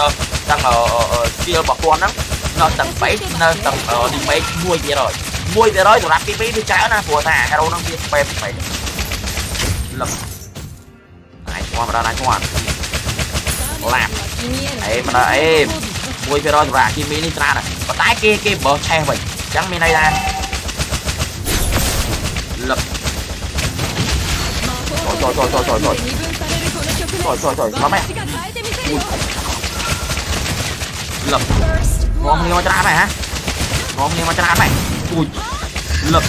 នៅទាំង skill របស់គាត់ហ្នឹងនៅទាំង base នៅទាំង damage 1% 1%សម្រាប់ទី2គឺច្រើនណាព្រោះថា hero ហ្នឹងវា spam ពេកលឹកអាចឈ្មោះមិនដល់ណាឈ្មោះឡាប់អេមិនដល់អេ1%សម្រាប់គីមីនេះច្រើនណាប៉ុន្តែគេគេបើឆេះវិញអញ្ចឹងមានន័យថាលឹកចោចចោចចោចចោចចោចចោចចោចមកម៉ែ លឹបរងគ្នាមកច្រើនដែរហ៎រងគ្នាមកច្រើនដែរអូយលឹប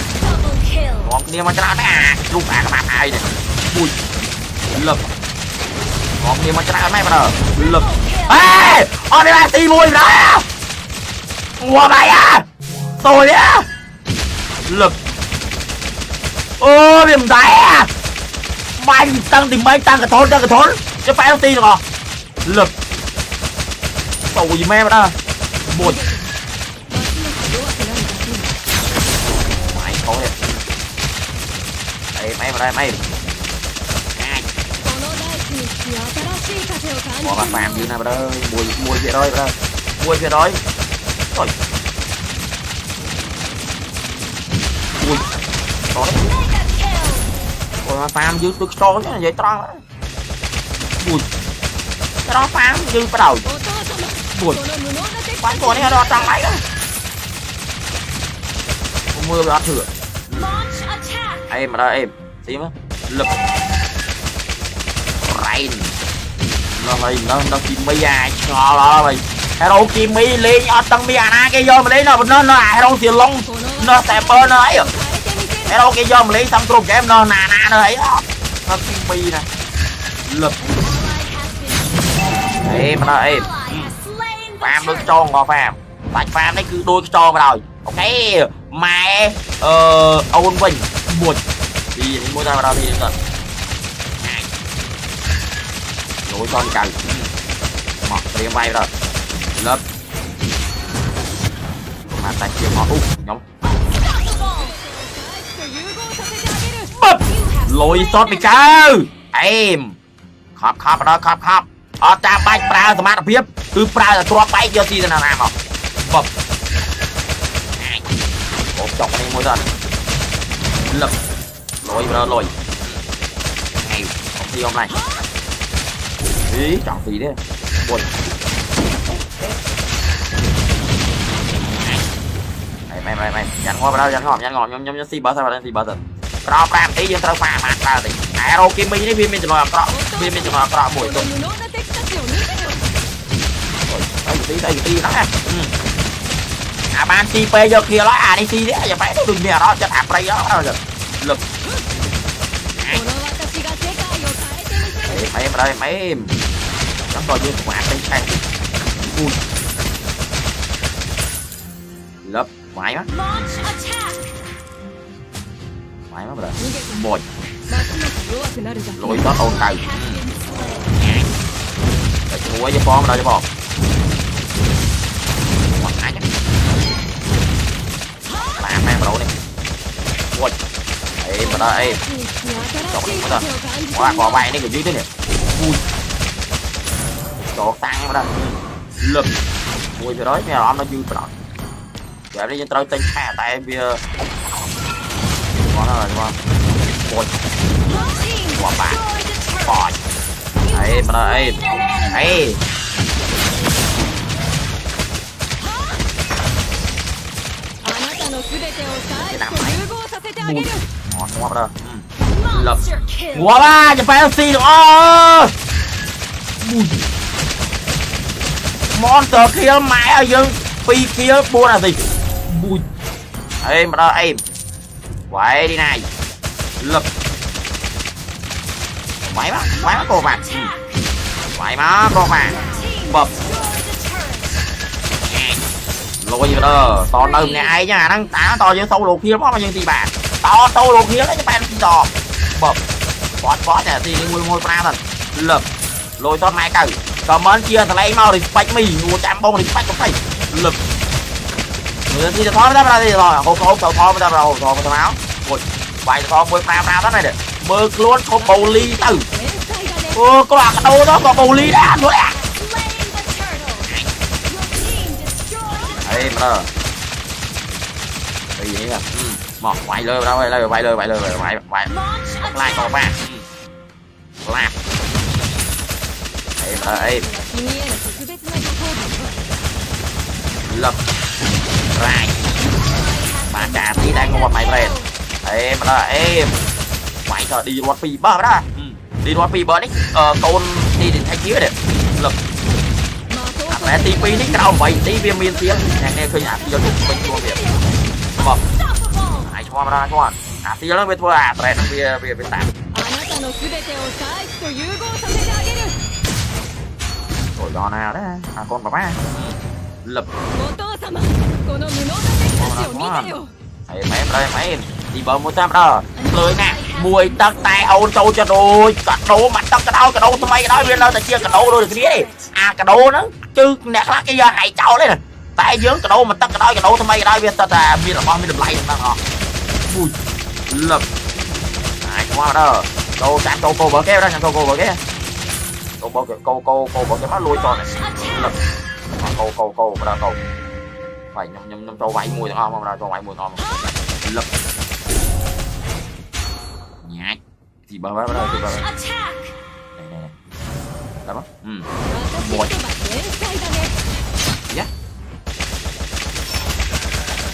រងគ្នាមកច្រើនដែរអាជ្រូកអាក្បាប់ហើយនេះអូយលឹបរងគ្នាមកច្រើនដែរបើលឹបអេអត់នេះទី1ម្ដងវ៉ាបាយអាតូចអាលឹបអូវាមិនដែរបាញ់តាំងទីម៉េចតាំងកធនតាំងកធនចុះប៉ែទីទាំងអស់លឹប Tụi mẹ đó Buồn Mày khổ thiệt Đây mày vào đây mày Bỏ bà phàm dưới này bà đó Mùi, mùi về rồi bà đó Mùi về rồi Rồi Ui Rồi Rồi bà phàm dưới tôi trốn vậy tròn đó Ui Cái đó phàm dưới bà đầu chuột quán còn đi đọt thằng máy đó không mưa đọt thử. À, em mà đó em. Tí mà lập. Rain nó mày nó nó kim mi à? Cho đó mày. Hero kim mi lên ở tầng mi à? Cái vô mà lấy nó nó nó à? hero tiền long. Nó tẹp bơ nó ấy à? hero cái vô mà lấy xong trùng cho em nó nà nà nó ấy nó kim mi này lập. Em mà đó em ល់អេហ្វាមដូចខ្ចងក៏ហ្វាមបាច់ហ្វាមនេះគឺដូចខ្ចងមកដល់អូខេម៉ែអឺអូនវិញមួយពីនេះមួយតែមកដល់ទីនេះទៅលួយតនកៅមកត្រៀមវាយដល់លឹបមកតែជាមកអូខ្ញុំបឹបលុយសតពីកៅអេមខប់ខប់ដល់ខប់ខប់ អត់ចាំបាច់ប្រើសមត្ថភាពគឺប្រើតែទ្រាប់បែកយកទីទៅណាណាមកបបអូចុកនេះមួយទៅលឹបលុយប្រើលុយហេអត់ទីអមឡៃអីចង់ទីទេបុយម៉ែម៉ែម៉ែយ៉ាងងាប់ដល់យ៉ាងងាប់យ៉ាងងាប់ខ្ញុំខ្ញុំស៊ីបើសិនបើស៊ីបើសិនក្រោម5នាទីយើងត្រូវហ្វាបានប្រើតិចតែរ៉ូគីមីនេះវាមានចំណុចអាក្រក់វាមានចំណុចអាក្រក់មួយទៅ អូយទីទីទីហ្នឹងអាបានទីពេយកគៀលហើយអានេះទីនេះយ៉ាងម៉េចដូចមានអារម្មណ៍ចិត្តអាប្រៃអត់ទៅលឹកអេម៉េមម៉េមចាំតយើងស្វាពេញឆេះអ៊ូលឹបវាយមកវាយមកបើមួយលុយដល់អូនដៅតែជួយយកបងដល់យកបងមក អាចឡាម៉ែប្រូនេះវត់អេមកដល់អេចុកនេះមកដល់មកក៏វាយនេះក៏យឺតទេនេះអ៊ូចោតាំងមកដល់លឹប1%មានអារម្មណ៍ថាយឺតប្រដបែបនេះយើងត្រូវទិញខែតែវាមកហើយមកពូចមកបាក់បោចអេមកអេអេ Bùn. Ngọt đúng không đâu Lập Quá Monster kill. Mẹ ơi Pi kill buôn là gì? Bùn Ê mà em. Quậy đi này. Lập Quậy má Quậy má cô bạn Quậy má cô bạn Bập. លួយទៅតនៅម្នាក់ឯងហ្នឹងអាហ្នឹងតាតយើងសូវលោកភាពមកយើងទីបានតសូវលោកភាពហ្នឹងបែរទីដបបបបត់បត់តែទីមួយមួយប្រាទៅលឹបលួយតម៉ែកៅក៏មិនជាតលែងមក respect មីងួចាំបង respect ទៅលឹបមើលទីទៅថតទៅប្រហែលទៅហូបហូបទៅថតទៅប្រហែលហូបថតទៅមកមួយបាយទៅថតមួយប្រាប្រាទៅនេះមើលខ្លួនឈប់បូលីទៅអូគាត់អាកដោទៅក៏បូលីដែរលួយអា ấy mà tự à, là mọt quậy lơ đâu lơ quậy lơ quậy lơ quậy quậy lại còn ba. Lạp ấy mà ấy lập lại bà cà tí đang ngon mày lên. Ấy mà đó em quậy thở đi qua phi bờ đó. Đi qua phi bờ đấy ờ con đi đến thay kia đấy mẹ tp thích cao vậy tp miên tiếng. Nè nghe khơi nhà tiêu chụp mình luôn việc. Bọc ai cho ra cho anh à tiêu nó bên thua. À tệ nó bia bia bên tạm. Rồi đó nào đấy. À con bà má. Lập. Ôi, quá à. Ê, mấy em đây mấy em đi bờ một trăm đó lười nè. មចូលដល់ណាដែរអាកូនបាបាលឹបអីម៉ែប្រែម៉ែទីបើមួយតាមដល់លុយណាមួយទឹកតែអូនចូលចិត្តអូយកដោមកទឹកកដោកដោថ្មីកដោវានៅតែជាកដោដូចគ្នាទេអាកដោហ្នឹងគឺអ្នកខ្លះគេយកហៃចោលទេតែយើងកដោមកទឹកកដោកដោថ្មីកដោវាស្ទើរតែមានរបស់មានតម្លៃហ្នឹងអស់ពូលឹបហើយខ្វល់ដល់ដោចាក់កោកោបើគេដល់ចាក់កោកោបើគេកោបើគេកោកោកោបើគេមកលួចតលឹបកោកោកោមកដល់កោបាយខ្ញុំខ្ញុំខ្ញុំចូលវាយមួយទាំងអស់មកដល់ចូលវាយមួយទាំងអស់លឹប thì bà bà bà bà bà này này này đã bắn ừ. Bồi nhá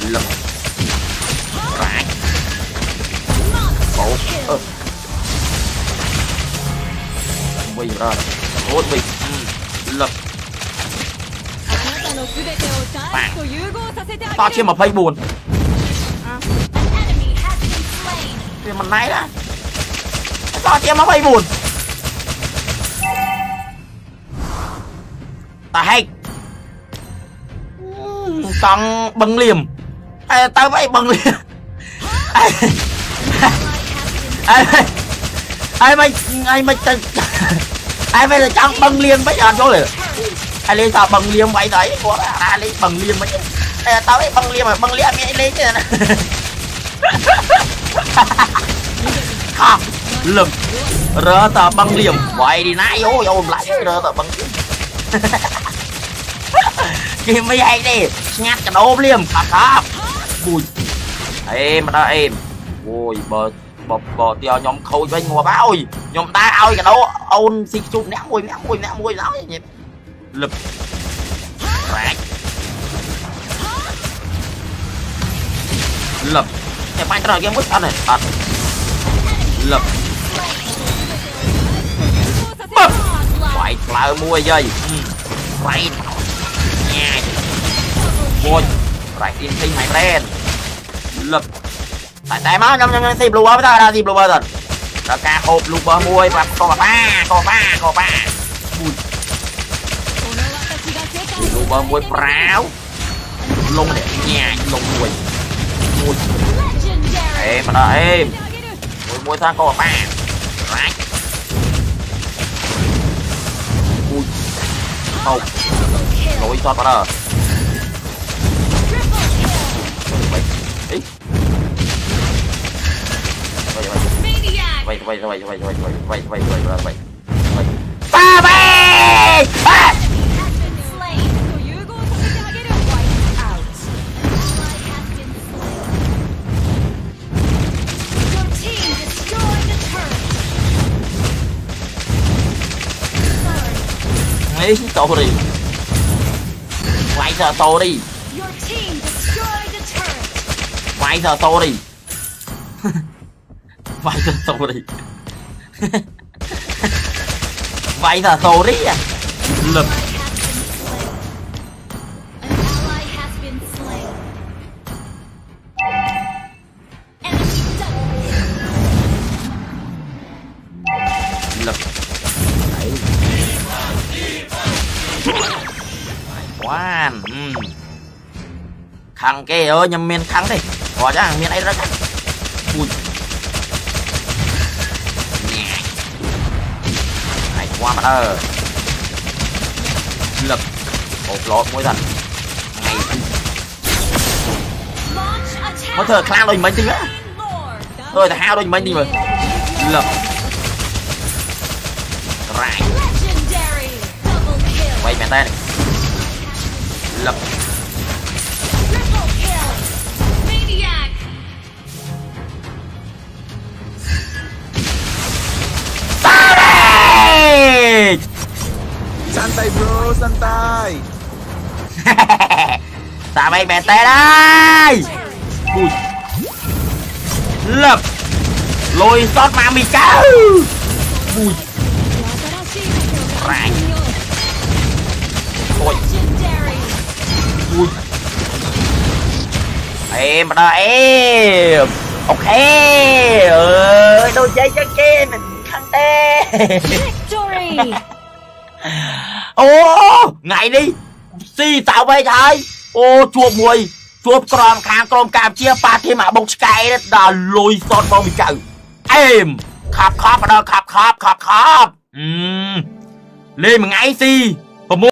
lầm rạng cổ ơ. Quay ra ôi bị lầm តោះជា24វាមិនណៃណា ta cho em móc hay buồn ta à, hay. Tao bằng liềm. À, tao phải bưng liềm. Ai ai ai mày ai mày tao ai mày là trong bằng liềm bây giờ vô rồi. Ai lên sao bằng liềm vậy đấy. Có ai à, lên bằng liềm mấy à, tao ấy bưng liềm mà bằng liềm mày lên chứ. ណាខំលឹមរើតាបឹងលៀមវាយ đi ណាយោយោម្លាច់រើតាបឹងលៀមគេមិនឯងទេស្ងាត់កដោភ្លាមខាប់ខាប់ពូចអេមកដល់អេអូយបើបើបើទាខ្ញុំខូចវិញងាប់ហើយខ្ញុំដើរឲ្យកដោអូនស៊ីជុំអ្នកមួយអ្នកមួយអ្នកមួយឡើយញ៉េលឹបរ៉ាច់លឹបតែបាញ់ត្រូវគេមួយអត់ទេអត់ หรอกปั๊บไฟปลามัวใหญ่ไรง่ายบนไรอินซีไมเรนหลบแต่แต่มาจยังสิบลูเบอร์ไม่ได้นะสิบลูเบอร์ตอนตะกาโอบลูเบอร์มวยแบบโกบ้าโกบ้าโกบ้าบุญลูเบอร์มวยเปล่าลงเนี่ยง่ายลงมวยมุดเอ้ยมาได้เอ้ មួយថាកោបារ៉ាច់មួយហូបលុយសតបាត់អីវៃវៃវៃវៃវៃវៃវៃវៃវៃវៃវៃប៉ាបេ đi tổ đi. Quay giờ tô đi. Giờ tô đi. Giờ tô đi. Giờ tô đi à? Lực khăn kê ơi nhầm miền khăn đi bỏ ra miền ấy ra khăn ui. Này qua mà ơ lập một lột mỗi lần ngày có thờ clan đôi mình đi á thôi là hao đôi mình đi mà. Lập rải. Quay mẹ tay này. Lập tay bro sẵn tay. Ta anh bè tay đây Ui. lập lôi sót ma mì cao Ui. Rảnh. Ui. Em đó em ok ơi tôi chơi cho kia mình khăn tê អេម្ដងអេអូខេអើយដូចចេះចឹងគេមិនខឹងទេ Victory! អូថ្ងៃនេះស៊ីតៅវិញហើយអូជួបមួយជួបក្រមខាងក្រមការជាប៉ាធីមអាបុកឆ្កែដល់លុយសតមកមីកៅអេមខាប់ខាប់ដល់ខាប់ខាប់ខាប់ខាប់អឺលេងមួយថ្ងៃស៊ី